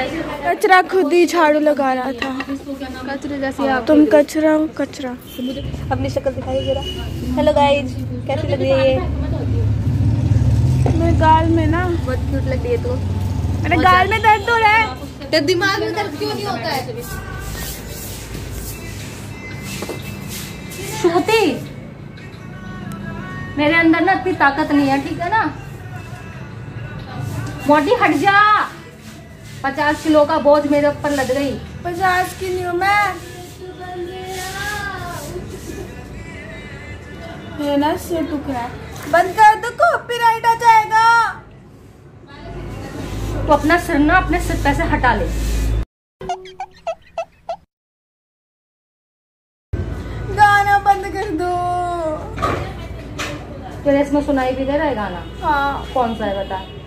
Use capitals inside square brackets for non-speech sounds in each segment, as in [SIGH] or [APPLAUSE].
कचरा खुद ही झाड़ू लगा रहा था। कचरे जैसी आप तुम कचरा कचरा। अपनी शक्ल दिखाई जरा हेलो गाइज़ कैसी लग रही है? ये मेरे गाल में ना बहुत क्यूट लग रही है तू। मेरे गाल में दर्द हो रहा है। तो दिमाग में दर्द क्यों नहीं होता है? श्रुति मेरे अंदर ना इतनी ताकत नहीं है ठीक है ना? मोटी हट जा। पचास किलो का बोझ मेरे ऊपर लग गई। पचास किलो हूँ मैं ना दुख बंद कर दो कॉपीराइट आ जाएगा। तो अपना सिर ना अपने सिर पे से हटा ले। गाना बंद कर दो। तेरे इसमें सुनाई भी दे रहा है गाना? हाँ। कौन सा है बता।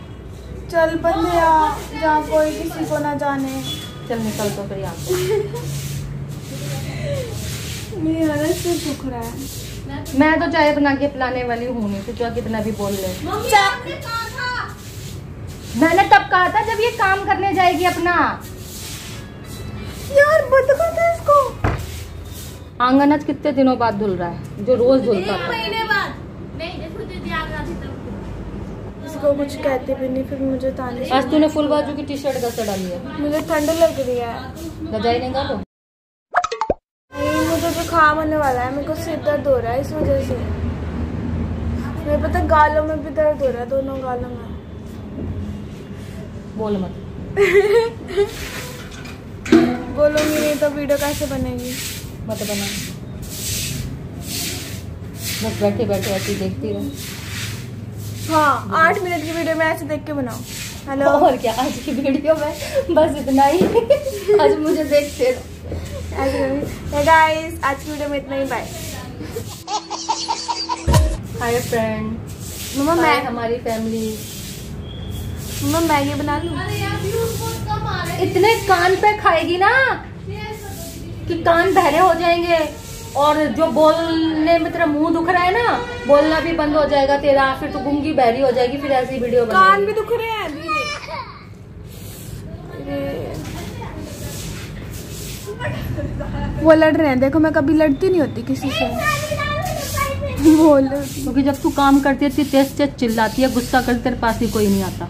चल बंदिया जहाँ कोई किसी को ना जाने। चल निकल तो फिर यहाँ मेरा सिर दुख रहा है। मैं तो चाय बना के पिलाने वाली हूँ नहीं तो कितना भी बोल ले। मैंने तब कहा था जब ये काम करने जाएगी अपना। यार बंद कर दो इसको। आँगन आज कितने दिनों बाद धुल रहा है? जो रोज धुलता था। इसको कुछ कहते भी नहीं फिर मुझे ताने आज तूने फुल बाजू की टी शर्ट कैसे डाली है। मुझे ठंड लग रही है। रजाई निकालो मुझे जुकाम होने वाला है मेरे को सिर दर्द हो रहा है इस वजह से। मेरे पता गालों में भी दर्द हो रहा है दोनों गालों में। बोल मत। [LAUGHS] बोलूँगी नहीं तो वीडियो कैसे बनेगी? मत बना। बस बैठे बैठे ऐसी देखती रहो। हाँ आठ मिनट की वीडियो में ऐसे देख के बनाओ हेलो और क्या आज की वीडियो में बस इतना ही। आज मुझे देखते रहो गाइस आज की वीडियो में इतना ही बाय हाय फ्रेंड मम्मा मैं हमारी फैमिली मम्मा मैगी बना लूँ इतने कान पे खाएगी ना कि कान बहरे हो जाएँगे। और जो बोलने में तेरा मुँह दुख रहा है ना बोलना भी बंद हो जाएगा तेरा फिर तो गूँगी बहरी हो जाएगी फिर ऐसी वीडियो कान भी दुख रहे हैं वो लड़ रहे हैं देखो मैं कभी लड़ती नहीं होती किसी से। बोल क्योंकि जब तू काम करती है तेज तेज चिल्लाती है गुस्सा कर तेरे पास ही कोई नहीं आता।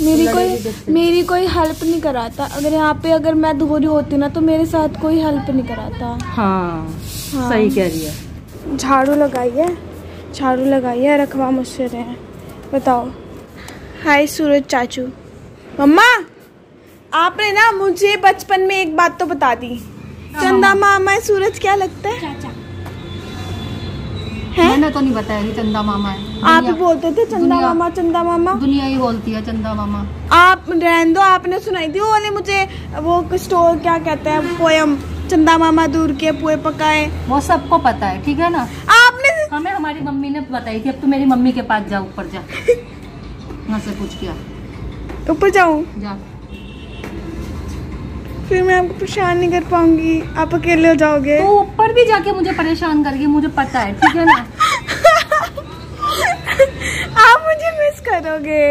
मेरी कोई मेरी कोई हेल्प नहीं कराता। अगर यहाँ पे अगर मैं रही होती ना तो मेरे साथ कोई हेल्प नहीं कराता। हाँ हाँ। सही कह रही है। झाड़ू लगाई है झाड़ू लगाई है रखवा मुझसे रहे। हैं बताओ। हाय सूरज चाचू। मम्मा आपने ना मुझे बचपन में एक बात तो बता दी। चंदा मामा सूरज क्या लगता है? हैं? मैंने तो नहीं बताया कि चंदा मामा है। आप ही बोलते थे चंदा मामा चंदा मामा। दुनिया ही बोलती है चंदा मामा। आप रहने दो आपने सुनाई थी वो वाली मुझे वो स्टोर क्या कहते हैं पोयम चंदा मामा दूर के पुए पकाए। वो सबको पता है ठीक है ना? आपने हमें हमारी मम्मी ने बताई थी अब तू मेरी मम्मी के पास जा ऊपर जा। [LAUGHS] से पूछ के आ। ऊपर जाऊँ? जा। फिर मैं आपको परेशान नहीं कर पाऊँगी। आप अकेले हो जाओगे। तो ऊपर भी जाके मुझे परेशान करके मुझे पता है ठीक है ना? [LAUGHS] आप मुझे मिस करोगे।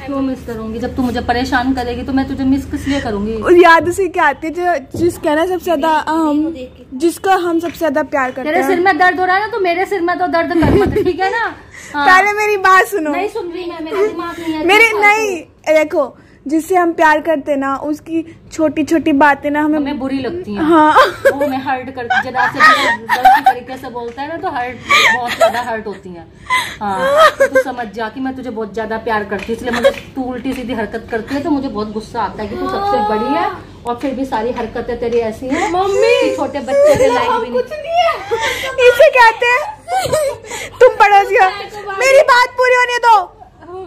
क्यों मिस करूँगी। जब तू मुझे परेशान करेगी तो मैं तुझे मिस किस लिए करूँगी? और याद उसी क्या आती है जो जिसका ना सबसे ज़्यादा हम जिसका हम सबसे ज़्यादा प्यार करते तेरे सिर में दर्द हो रहा है ना तो मेरे सिर में तो दर्द कर मत ठीक है ना? हाँ। [LAUGHS] पहले मेरी बात सुनो। नहीं सुन रही मैं मेरा दिमाग नहीं है मेरे नहीं देखो जिससे हम प्यार करते ना उसकी छोटी छोटी बातें ना हमें हमें बुरी लगती हैं। हाँ। वो हमें हर्ट करती जरा से गलती तरीके से बोलता है ना तो हर्ट बहुत ज़्यादा हर्ट होती है। हाँ तो समझ जा कि मैं तुझे बहुत ज़्यादा प्यार करती हूँ। इसलिए मुझे तू उल्टी सीधी हरकत करती है तो मुझे बहुत गुस्सा आता है कि तू सबसे बड़ी है और फिर भी सारी हरकतें तेरी ऐसी हैं मम्मी! छोटे बच्चे के लायक भी नहीं। इसे कहते हैं तुम पड़ोसी हो मेरी बात पूरी होने दो।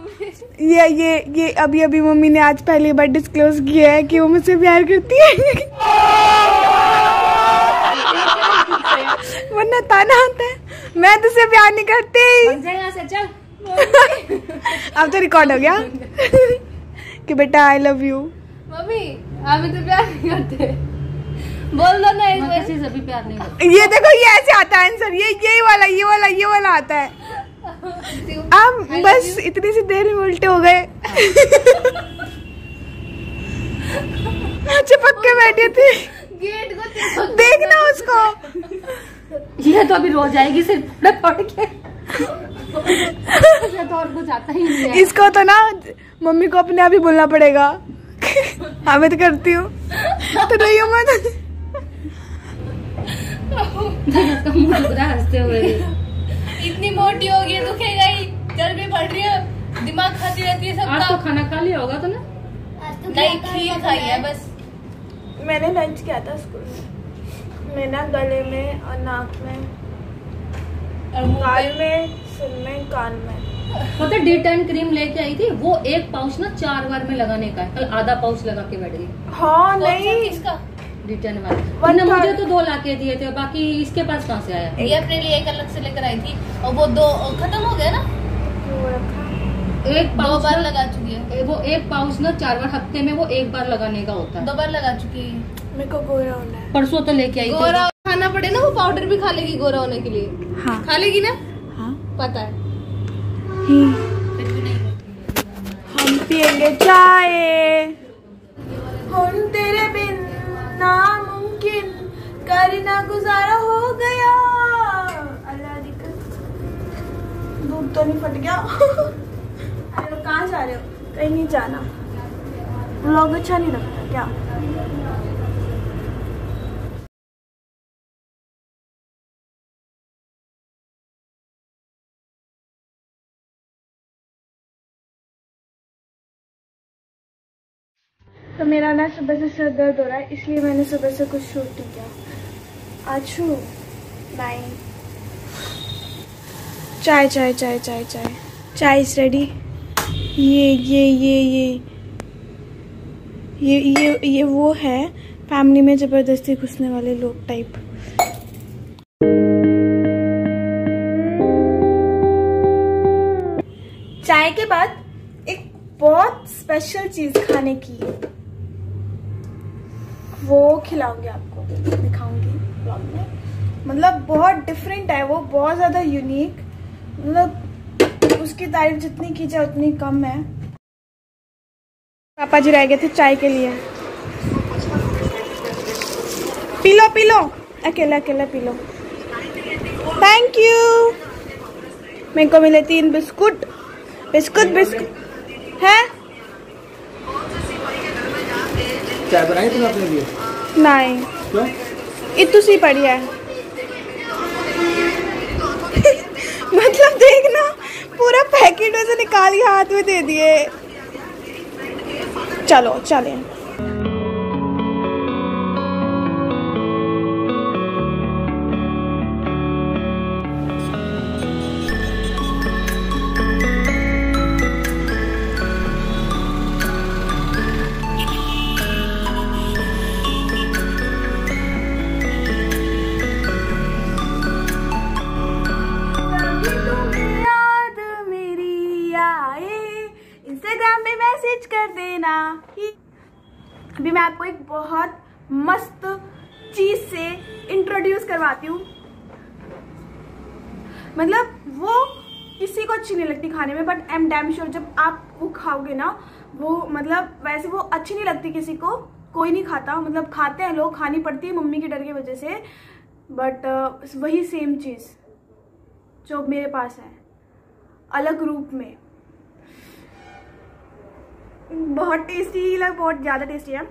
[LAUGHS] ये ये ये अभी अभी मम्मी ने आज पहली बार डिस्क्लोज किया है कि वो मुझसे प्यार करती है। [LAUGHS] वरना ताना आता है। मैं तुझसे प्यार नहीं करती। बन जाए यहाँ से चल। [LAUGHS] अब तो रिकॉर्ड हो गया। कि बेटा आई लव यू मम्मी हमें तो प्यार नहीं करते। बोल दो ना मैं किसी से भी प्यार नहीं करती? ये देखो ये ऐसे आता है आंसर ये यही वाला ये वाला ये वाला आता है। [LAUGHS] अब बस इतनी सी देर में उल्टे हो गए। [LAUGHS] चिपक के बैठी थी। गेट को देखना उसको। ये तो अभी रो जाएगी सिर्फ़ पढ़ पढ़ के। तो और कुछ आता ही नहीं है। इसको तो ना मम्मी को अपने आप ही बोलना पड़ेगा। हाँ मैं तो करती हूँ। तो नहीं हूँ मैं तो [LAUGHS] है हँसते हुए। इतनी मोटी हो गई दुखेगा ही। चल भी पड़ रही है दिमाग खाती रहती है आज तो खाना खा लिया होगा तो ना नहीं खीर खाई है? बस। मैंने लंच किया था स्कूल में। मैं ना गले में और नाक में और मुँह गाल में सिर में कान में। पता डी टेन क्रीम लेके आई थी वो एक पाउच ना चार बार में लगाने का है। कल आधा पाउच लगा के बैठ गई। हाँ नहीं। किसका? डी टेन वाला मुझे तो दो ला के दिए थे बाकी इसके पास कहाँ से आया? ये अपने लिए एक अलग से लेकर आई थी और वो दो खत्म हो गया ना? एक दो पाउच बार लगा चुकी है। वो एक पाउच ना चार बार हफ़्ते में वो एक बार लगाने का होता है। दो बार लगा चुकी है। मेरे को गोरा होना है। परसों तो लेके आई गोरा खाना पड़े ना वो पाउडर भी खा लेगी गोरा होने के लिए। हाँ। खा लेगी ना? हाँ। पता है। ही नहीं हम पियेंगे चाय। करना गुजारा हो गया। अल्लाह दूध तो नहीं फट गया। [LAUGHS] अरे लोग कहाँ जा रहे हो? कहीं नहीं जाना। व्लॉग अच्छा नहीं लगता क्या? तो मेरा ना सुबह से सर दर्द हो रहा है, इसलिए मैंने सुबह से कुछ शूट नहीं किया। शू नाइन चाय चाय चाय चाय चाय चाय इज़ रेडी ये ये ये ये ये ये ये वो है फैमिली में ज़बरदस्ती घुसने वाले लोग टाइप चाय के बाद एक बहुत स्पेशल चीज़ खाने की। है वो खिलाऊँगी आपको, दिखाऊँगी। ब्लॉग में मतलब बहुत डिफरेंट है वो बहुत ज़्यादा यूनिक मतलब उसकी तारीफ़ जितनी की जाए उतनी कम है। पापा जी रह गए थे चाय के लिए। पी लो पी लो अकेला अकेला पी लो थैंक यू मेरे को मिले तीन बिस्कुट। बिस्कुट बिस्कुट है? चाय बनाई तुमने अपने लिए? नहीं। इतु सी है। [LAUGHS] मतलब देखना पूरा पैकेट वैसे निकाल के हाथ में दे दिए। चलो, चले। देना। अभी मैं आपको एक बहुत मस्त चीज़ से इंट्रोड्यूस करवाती हूँ। मतलब वो किसी को अच्छी नहीं लगती खाने में but I am damn sure जब आप वो खाओगे ना, वो मतलब वैसे वो अच्छी नहीं लगती किसी को। कोई नहीं खाता। मतलब खाते हैं लोग, खानी पड़ती है मम्मी के डर की वजह से। बट वही सेम चीज़ जो मेरे पास है। अलग रूप में। बहुत टेस्टी लग बहुत ज़्यादा टेस्टी है।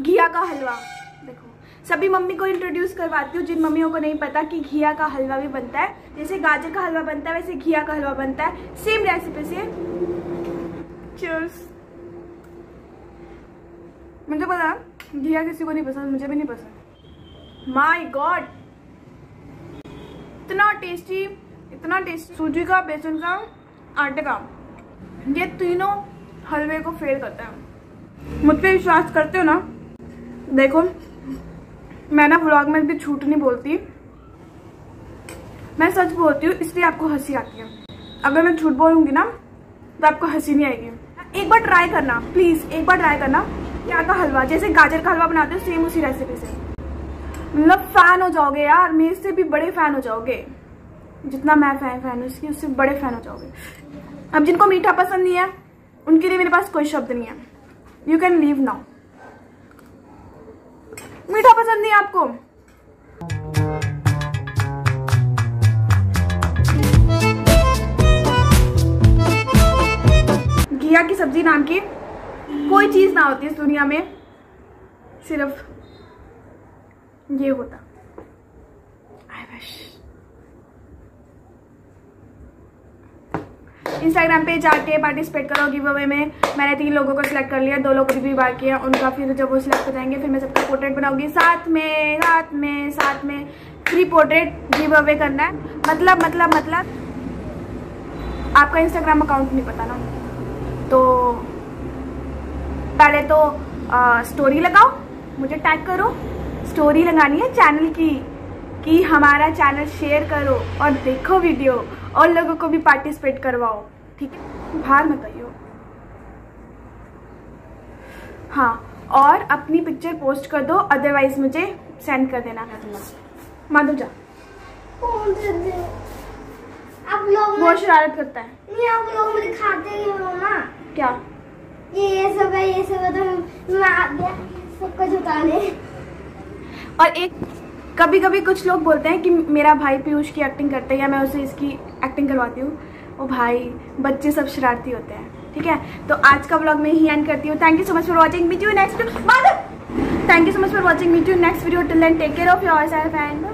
घिया का हलवा, देखो। सभी मम्मी को इंट्रोड्यूस करवाती हूँ, जिन मम्मियों को नहीं पता कि घिया का हलवा भी बनता है। जैसे गाजर का हलवा बनता है, वैसे घिया का हलवा बनता है। सेम रेसिपी से. मुझे पता, घिया किसी को नहीं पसंद, मुझे भी नहीं पसंद। माई गॉड इतना टेस्टी इतना टेस्टी सूजी का, बेसन का, आटे का। ये तीनों हलवे को फेल करता है। मुझ पर विश्वास करते हो ना? देखो, मैं ना व्लॉग में भी झूठ नहीं बोलती। मैं सच बोलती हूँ, इसलिए आपको हँसी आती है। अगर मैं झूठ बोलूँगी ना तो आपको हँसी नहीं आएगी। एक बार ट्राई करना प्लीज़ एक बार ट्राई करना। क्या का हलवा, जैसे गाजर का हलवा बनाते हो सेम उसी रेसिपी से। मतलब फ़ैन हो जाओगे यार मेरे से भी बड़े फ़ैन हो जाओगे। जितना मैं फ़ैन फ़ैन हूँ उसकी उससे बड़े फ़ैन हो जाओगे। अब जिनको मीठा पसंद नहीं है उनके लिए मेरे पास कोई शब्द नहीं है। यू कैन लीव नाउ मीठा पसंद नहीं आपको? घिया की सब्ज़ी नाम की कोई चीज़ ना होती इस दुनिया में, सिर्फ़ ये होता आई विश इंस्टाग्राम पे जाके पार्टिसिपेट करो गिव अवे में। मैंने तीन लोगों को सिलेक्ट कर लिया दो लोग रिव्यू बार किया उनका फिर जब वो सिलेक्ट हो जाएँगे फिर मैं सबका पोर्ट्रेट बनाऊँगी। साथ में साथ में साथ में फ्री पोर्ट्रेट गिव अवे करना है। मतलब मतलब मतलब आपका इंस्टाग्राम अकाउंट नहीं पता ना। तो पहले तो आ, स्टोरी लगाओ मुझे टैग करो। स्टोरी लगानी है चैनल की कि हमारा चैनल शेयर करो और देखो वीडियो और लोगों को भी पार्टिसिपेट करवाओ ठीक है? बाहर मत आइयो। हाँ और अपनी पिक्चर पोस्ट कर दो अदरवाइज़ मुझे सेंड कर देना। माधव जा आप लोग बहुत शरारत करता है। नहीं आप लोग मुझे खाते ही हो ना क्या? ये ये सब है ये सब है तो मैं आ गया सब कुछ उतारने और एक कभी कभी कुछ लोग बोलते हैं कि मेरा भाई पीयूष की एक्टिंग करते हैं या मैं उसे इसकी एक्टिंग करवाती हूँ। ओ भाई, बच्चे सब शरारती होते हैं, ठीक है? तो आज का ब्लॉग मैं ही एंड करती हूँ। Thank you so much for watching meet you next thank you so much for watching meet you next video till and take care of yourself and